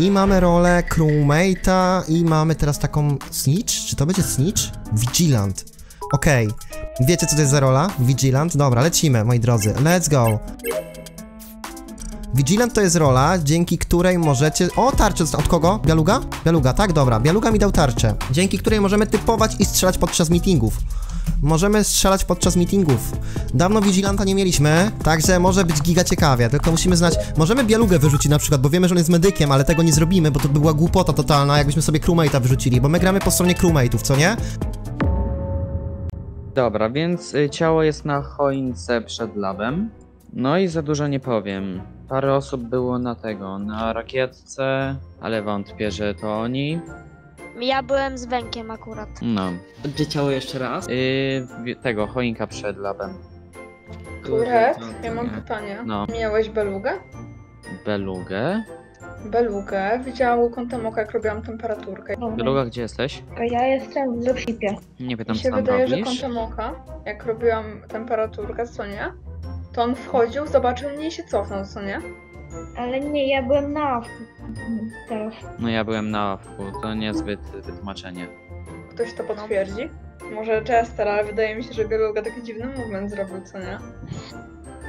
I mamy rolę crewmate'a i mamy teraz taką snitch? Czy to będzie snitch? Vigilant. Okej. Wiecie co to jest za rola? Vigilant? Dobra, lecimy, moi drodzy. Let's go. Vigilant to jest rola, dzięki której możecie... O, tarczę od kogo? Bialuga? Bialuga, tak? Dobra. Bialuga mi dał tarczę. Dzięki której możemy typować i strzelać podczas meetingów. Możemy strzelać podczas meetingów. Dawno Vigilanta nie mieliśmy, także może być giga ciekawie, tylko musimy znać... Możemy Bialugę wyrzucić na przykład, bo wiemy, że on jest medykiem, ale tego nie zrobimy, bo to by była głupota totalna, jakbyśmy sobie crewmate'a wyrzucili, bo my gramy po stronie crewmate'ów, co nie? Dobra, więc y, ciało jest na choince przed labem. No i za dużo nie powiem. Parę osób było na tego, na rakietce, ale wątpię, że to oni. Ja byłem z Wękiem akurat. No. Gdzie ciało jeszcze raz? Yy, wi- tego, choinka przed labem. To ja mam nie. pytanie. No. Miałeś belugę? Belugę. Belugę. Widziałam kątem oka, jak robiłam temperaturkę. Beluga, gdzie jesteś? Ja jestem w dropshipie. Nie Mi pytam, co się tam wydaje, że robisz. kątem oka, jak robiłam temperaturkę, co nie? To on wchodził, zobaczył mnie i się cofnął, co nie? Ale nie, ja byłem na awku. Teraz. No ja byłem na awku, to niezbyt wytłumaczenie. Ktoś to potwierdzi? Może Chester, ale wydaje mi się, że Beluga taki dziwny movement zrobił, co nie?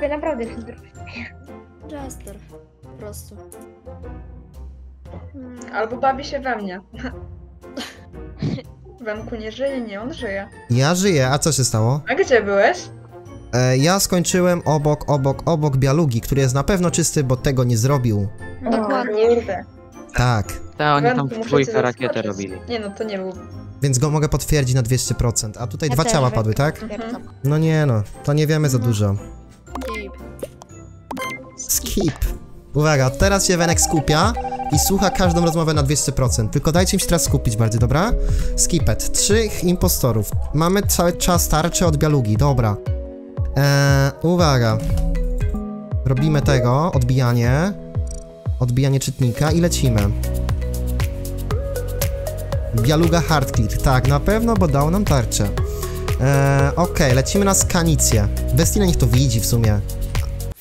Ja naprawdę dropshipie. Jester. Po prostu. Hmm. Albo bawi się we mnie. Wenku nie żyje, nie, on żyje. Ja żyję, a co się stało? A gdzie byłeś? E, ja skończyłem obok, obok, obok Bialugi, który jest na pewno czysty, bo tego nie zrobił. Dokładnie. Tak. Ta, oni tam w dwójkę rakietę robili. Nie no, to nie był. Więc go mogę potwierdzić na 200%. A tutaj Ja dwa ciała wiem. padły, tak? Potwierdzam. No nie no, to nie wiemy za dużo. Gabe. Skip. Uwaga, teraz się Wenek skupia i słucha każdą rozmowę na 200%. Tylko dajcie mi się teraz skupić bardziej, dobra? Skipet. Trzech impostorów. Mamy cały czas tarczę od Bialugi, dobra. Eee, uwaga. Robimy tego, odbijanie. Odbijanie czytnika i lecimy. Bialuga hard clear. Tak, na pewno, bo dał nam tarczę. Eee, Okej, lecimy na skanicję. Westina niech to widzi w sumie.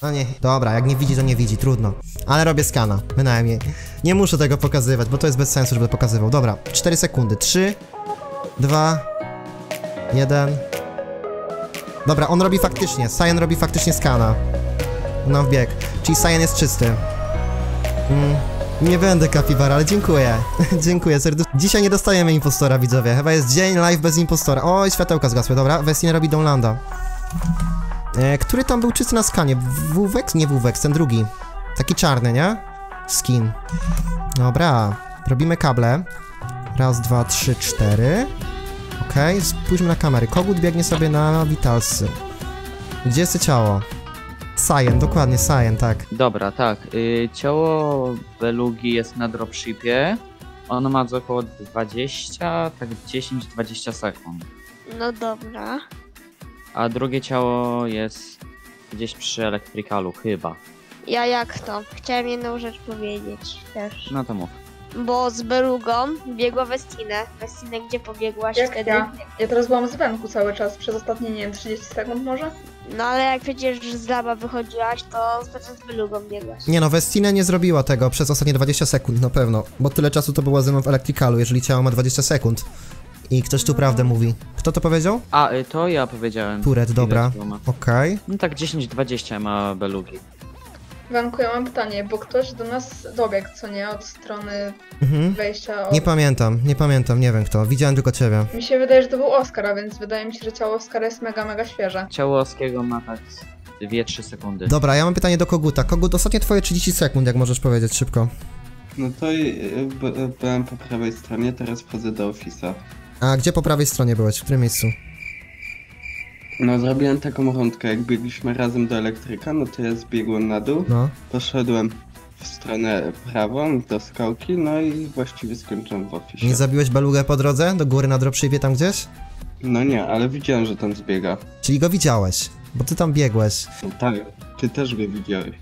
A nie, dobra, jak nie widzi, to nie widzi, trudno. Ale robię skana, bynajmniej. Nie muszę tego pokazywać, bo to jest bez sensu, żeby pokazywał. Dobra, 4 sekundy. 3, 2, 1. Dobra, on robi faktycznie. Cyan robi faktycznie skana. No wbieg. Czyli Cyan jest czysty. Mm, nie będę kapibara, ale dziękuję. dziękuję serdecznie. Dzisiaj nie dostajemy impostora, widzowie. Chyba jest dzień live bez impostora. Oj, światełka zgasły, dobra. Westin robi Downlanda. E, który tam był czysty na skanie? Wówek? Nie Wówek, ten drugi. Taki czarny, nie? Skin. Dobra, robimy kable. Raz, dwa, trzy, cztery. Okej, spójrzmy na kamery. Kogut biegnie sobie na Vitalsy. Gdzie jest to ciało? Cyan, dokładnie, Cyan, tak. Dobra, tak. Y, ciało Belugi jest na dropshipie. Ono ma około 20, tak 10-20 sekund. No dobra. A drugie ciało jest gdzieś przy elektrykalu, chyba. Ja jak to? Chciałem jedną rzecz powiedzieć też. No to mów. Bo z Belugą biegła Westinę. Westinę, gdzie pobiegłaś Jak wtedy? ja? Ja teraz byłam z Wenku cały czas, przez ostatnie, nie wiem, 30 sekund może? No ale jak przecież z laba wychodziłaś, to z Belugą biegłaś. Nie no, Westinę nie zrobiła tego przez ostatnie 20 sekund, na pewno. Bo tyle czasu to była ze mną w elektrykalu, jeżeli ciało ma 20 sekund. I ktoś tu prawdę mówi. Kto to powiedział? A, y, to ja powiedziałem. Turet, dobra. Okej. No tak 10-20 ma Belugi. Wenku, ja mam pytanie, bo ktoś do nas dobiegł, co nie, od strony Mhm. wejścia od... Nie pamiętam, nie pamiętam, nie wiem kto. Widziałem tylko ciebie. Mi się wydaje, że to był Oskar, a więc wydaje mi się, że ciało Oskara jest mega, mega świeże. Ciało Oskiego ma tak 2-3 sekundy. Dobra, ja mam pytanie do Koguta. Kogut, ostatnie twoje 30 sekund, jak możesz powiedzieć szybko. No to y, b- byłem po prawej stronie, teraz wchodzę do ofisa. A gdzie po prawej stronie byłeś? W którym miejscu? No zrobiłem taką rundkę, jak biegliśmy razem do elektryka, no to ja zbiegłem na dół, No. poszedłem w stronę prawą do skałki, no i właściwie skończyłem w ofisie. Nie zabiłeś belugę po drodze? Do góry na dropshipie tam gdzieś? No nie, ale widziałem, że tam zbiega. Czyli go widziałeś, bo ty tam biegłeś. No tak, ty też go widziałeś.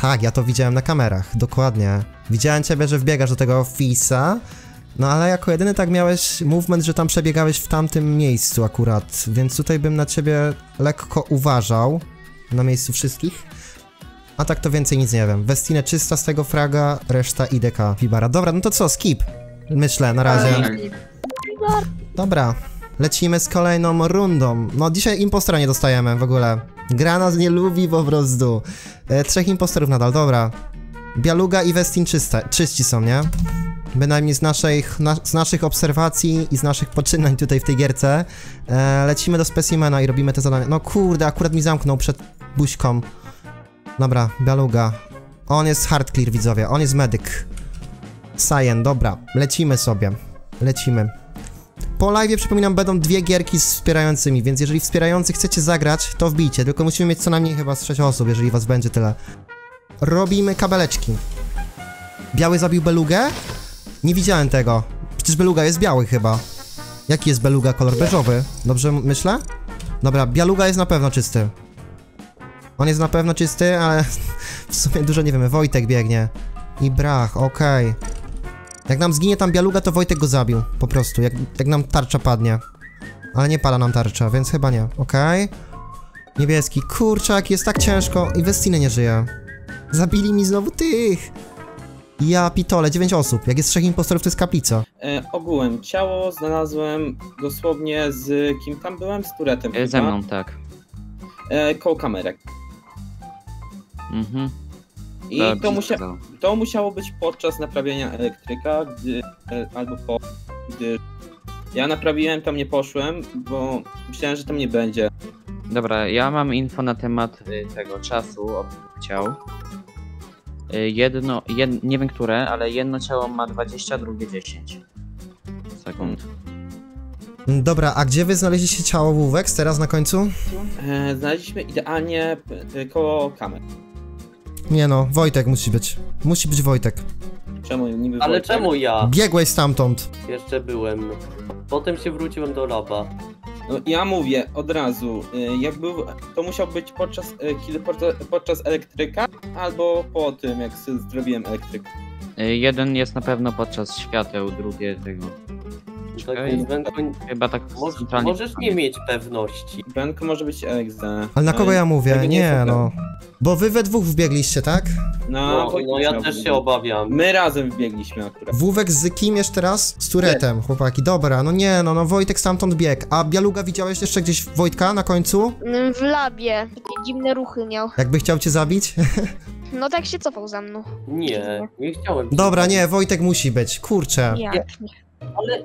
Tak, ja to widziałem na kamerach, dokładnie. Widziałem ciebie, że wbiegasz do tego ofisa, no ale jako jedyny tak miałeś movement, że tam przebiegałeś w tamtym miejscu akurat, więc tutaj bym na ciebie lekko uważał, na miejscu wszystkich. A tak to więcej nic nie wiem. Westinę czysta z tego fraga, reszta IDK Fibara. Dobra, no to co, skip. Myślę, na razie. Tak. Dobra, lecimy z kolejną rundą. No dzisiaj impostora nie dostajemy w ogóle. Gra nas nie lubi po prostu. E, trzech impostorów nadal, dobra. Bialuga i Westin czyste, czyści są, nie? Bynajmniej z, naszych, na, z naszych obserwacji i z naszych poczynań tutaj w tej gierce. E, lecimy do specimena i robimy te zadania. No kurde, akurat mi zamknął przed buźką. Dobra, Bialuga. On jest hard clear, widzowie, on jest medyk. Cyan, dobra, lecimy sobie. Lecimy. Po live, przypominam, będą dwie gierki z wspierającymi, więc jeżeli wspierający chcecie zagrać, to wbijcie, tylko musimy mieć co najmniej chyba z 6 osób, jeżeli was będzie tyle. Robimy kabeleczki. Biały zabił belugę? Nie widziałem tego. Przecież beluga jest biały chyba. Jaki jest beluga? Kolor beżowy. Dobrze myślę? Dobra, bialuga jest na pewno czysty. On jest na pewno czysty, ale w sumie dużo nie wiemy. Wojtek biegnie. I brach, okej. Jak nam zginie tam bialuga, to Wojtek go zabił. Po prostu, jak, jak nam tarcza padnie. Ale nie pada nam tarcza, więc chyba nie. Okej. Niebieski. Kurczak, jest tak ciężko. I Westiny nie żyje. Zabili mi znowu tych. Ja pitole, 9 osób. Jak jest trzech impostorów, to jest kaplica. E, ogółem ciało znalazłem dosłownie z kim tam byłem? Z turetem. E, ze mną, tak. E, koło kamerek. Mhm. I to, musia to. musiało być podczas naprawienia elektryka, gdy, e, albo po, gdy ja naprawiłem, tam nie poszłem, bo myślałem, że tam nie będzie. Dobra, ja mam info na temat y, tego czasu, o chciał. Y, Jedno, jed, nie wiem które, ale jedno ciało ma 20, drugie 10 sekund. Dobra, a gdzie wy znaleźliście ciało Wówek teraz na końcu? E, znaleźliśmy idealnie e, koło kamer. Nie no, Wojtek musi być. Musi być Wojtek. Czemu niby Ale Wojtek? czemu ja? Biegłeś stamtąd. Jeszcze byłem. Potem się wróciłem do laba. No, ja mówię od razu, y, jak był, to musiał być podczas, y, kiedy podczas, elektryka, albo po tym, jak zrobiłem elektrykę. Y, Jeden jest na pewno podczas świateł, drugie tego. Czekaj, więc Wenko, Chyba tak moż, centralnie. możesz nie mieć pewności. Benko może być egze. Ale na kogo ja mówię? nie no. Bo wy we dwóch wbiegliście, tak? No, No, no ja też się obawiam. My razem wbiegliśmy akurat. Wówek z kim jeszcze raz? Z Turetem, chłopaki. Dobra, no nie no, no Wojtek stamtąd biegł. A Bialuga widziałeś jeszcze gdzieś Wojtka na końcu? Mm, W labie. Takie dziwne ruchy miał. Jakby chciał cię zabić? No tak się cofał za mną. Nie, nie chciałem. Dobra, nie, Wojtek musi być. Kurczę. Jak nie. Ale...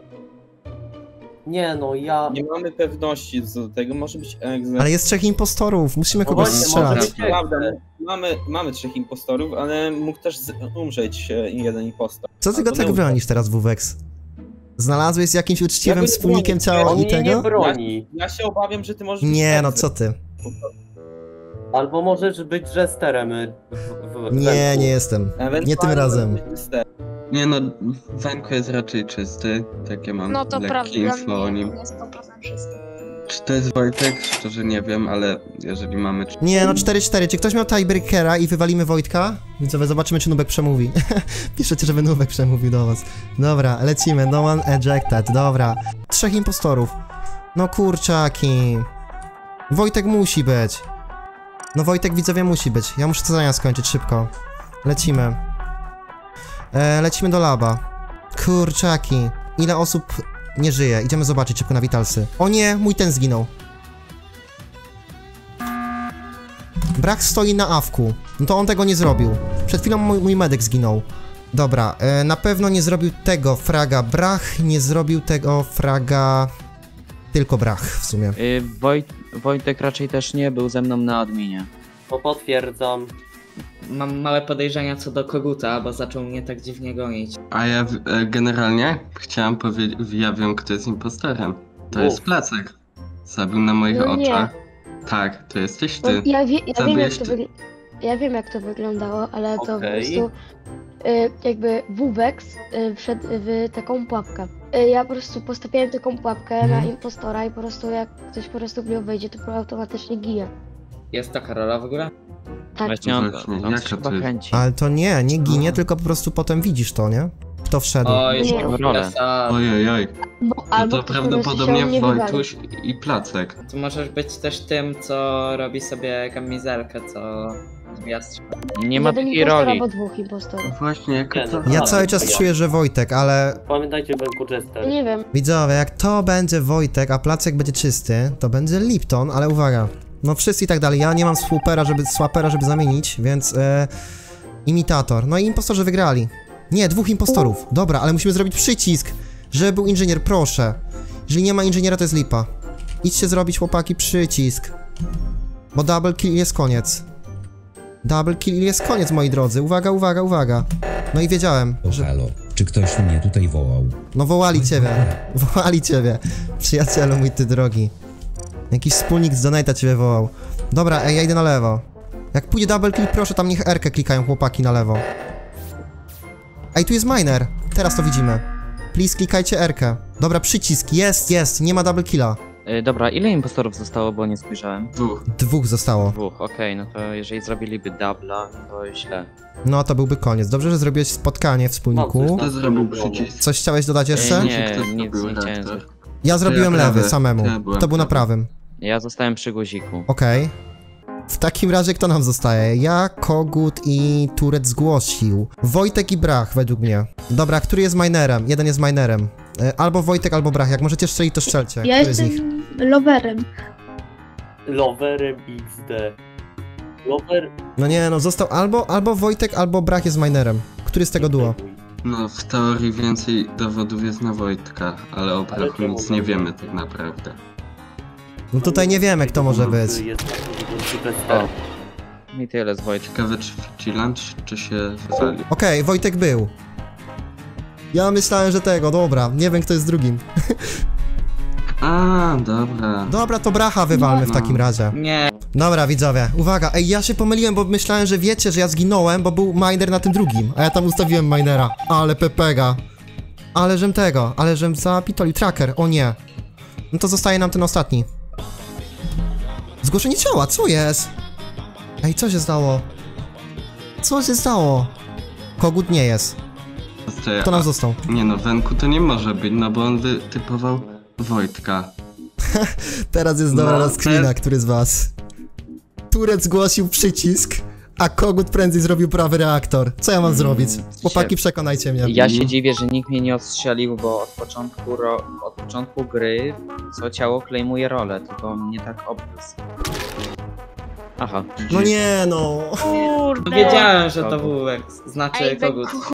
Nie no, ja... Nie mamy pewności co do tego, może być egze. Ale jest trzech impostorów, musimy No kogoś właśnie, strzelać. może być Prawda, mamy, mamy trzech impostorów, ale mógł też umrzeć e, jeden impostor. Co ty go tak bronisz teraz, Wóweks? Znalazłeś z jakimś Ja uczciwym nie wspólnikiem ciała i mnie nie tego? broni. Ja się obawiam, że ty możesz Nie no, co ty? Albo możesz być jesterem. y, w- w- Nie, Wenku. nie jestem. Nie tym razem. Nie no, Wenko jest raczej czysty, takie mam No to lekkie prawda, info o nim. jest 100% czysty. Czy to jest Wojtek? Szczerze nie wiem, ale jeżeli mamy... Nie, no 4-4. Czy ktoś miał tiebreakera i wywalimy Wojtka? Widzowie, zobaczymy, czy Nubek przemówi. Piszecie, żeby Nubek przemówił do was. Dobra, lecimy. No one ejected. Dobra. Trzech impostorów. No kurczaki. Wojtek musi być. No Wojtek, widzowie, musi być. Ja muszę to zadania skończyć szybko. Lecimy. E, lecimy do laba. Kurczaki. Ile osób nie żyje? Idziemy zobaczyć szybko na Witalsy. O nie, mój ten zginął. Brach stoi na awku. No to on tego nie zrobił. Przed chwilą mój, mój medyk zginął. Dobra, e, na pewno nie zrobił tego fraga Brach, nie zrobił tego fraga... Tylko Brach w sumie. Y, Wojt, Wojtek raczej też nie był ze mną na adminie. To potwierdzam. Mam małe podejrzenia co do Koguta, bo zaczął mnie tak dziwnie gonić. A ja e, generalnie chciałem powiedzieć, ja wiem kto jest impostorem. To Mów. jest Placek. Zabił na moich No nie. oczach. Tak, to jesteś No, ty. ja, wie, ja, wiem, jak to ty. wygl- ja wiem jak to wyglądało, ale to po Okej. prostu y, jakby Wubex y, wszedł w taką pułapkę. Y, ja po prostu postawiłem taką pułapkę Mhm. na impostora i po prostu jak ktoś po prostu w nią wejdzie, to automatycznie ginie. Jest taka rola w ogóle? Tak. Właśnie on, Właśnie, on jaka to chyba jest? kręci. Ale to nie, nie ginie, tylko po prostu potem widzisz to, nie? Kto wszedł. O, jest Nie. Rolę. Ojej, oj. Bo, No albo to ktoś prawdopodobnie się nie wywali. Wojtuś i Placek. To możesz być też tym, co robi sobie kamizelkę, co strzelam. Nie ma Jeden takiej impostor roli. albo dwóch impostorów. Właśnie, jak Nie, to... no. Ja A, cały czas ja. czuję, że Wojtek, ale Pamiętajcie, Benku Jester. Nie wiem. widzowie, jak to będzie Wojtek, a placek będzie czysty, to będzie Lipton, ale uwaga. No wszyscy i tak dalej. Ja nie mam swapera, żeby, swapera, żeby zamienić, więc e, imitator. No i impostorzy wygrali. Nie, dwóch impostorów. Dobra, ale musimy zrobić przycisk, żeby był inżynier, proszę. Jeżeli nie ma inżyniera, to jest lipa. Idźcie zrobić, chłopaki, przycisk. Bo double kill jest koniec. Double kill jest koniec, moi drodzy. Uwaga, uwaga, uwaga. No i wiedziałem, O że... halo, czy ktoś mnie tutaj wołał? No wołali ciebie, wołali ciebie. Przyjacielu mój ty drogi. Jakiś wspólnik z Donata ciebie wołał. Dobra, ej, ja idę na lewo. Jak pójdzie double kill, proszę tam niech R klikają chłopaki na lewo. Ej, tu jest miner. Teraz to widzimy. Please klikajcie R. -kę. Dobra, przycisk. Jest, jest, nie ma double killa. Y, dobra, ile impostorów zostało, bo nie spojrzałem? Dwóch. Dwóch zostało. Dwóch, okej, no to jeżeli zrobiliby dubla, to źle. No to byłby koniec. Dobrze, że zrobiłeś spotkanie wspólniku. Kto zrobił przycisk? Coś chciałeś dodać jeszcze? Y, nie, Kto nic nie zrobił chciałem zrobić. Ja zrobiłem ja lewy prawy. samemu. To był na prawy. prawym. Ja zostałem przy guziku. Okej. W takim razie kto nam zostaje? Ja, Kogut i Turet zgłosił. Wojtek i Brach według mnie. Dobra, który jest minerem? Jeden jest minerem. E, Albo Wojtek, albo Brach. Jak możecie strzelić, to strzelcie. Ja który z nich? jestem loverem. Loverem XD. Lover... No nie, no został albo, albo Wojtek, albo Brach jest minerem. Który z tego duo? No, w teorii więcej dowodów jest na Wojtka, ale o Ale brachu czemu nic nie wiemy tak naprawdę. No tutaj nie wiemy, kto może być. Jest Benku Jester. I tyle z Wojtka. Ciekawe, czy Fichiland, czy się wywali. Okej, Wojtek był. Ja myślałem, że tego, dobra. Nie wiem, kto jest drugim. A, dobra. Dobra, to Bracha wywalmy w No. takim razie. Nie, Dobra, widzowie, uwaga, ej, ja się pomyliłem, bo myślałem, że wiecie, że ja zginąłem, bo był miner na tym drugim, a ja tam ustawiłem minera. Ale pepega. Ale żem tego, ale żem zapitoli tracker, o nie. No to zostaje nam ten ostatni. Zgłoszenie ciała, co jest? Ej, co się stało? Co się stało? Kogut nie jest, Zostaje- to nam został. Nie no, Wenku to nie może być, no bo on wytypował Wojtka. Teraz jest dobra No, rozkwina, teraz- który z was. Turec zgłosił przycisk, a Kogut prędzej zrobił prawy reaktor. Co ja mam Mm, zrobić? się- Chłopaki, przekonajcie mnie. Ja się dziwię, że nikt mnie nie ostrzelił, bo od początku, ro... od początku gry co ciało klejmuje rolę, tylko mnie tak obwiózł. Aha. No nie no. Kurde. wiedziałem, że to był, znaczy Ej, kogut.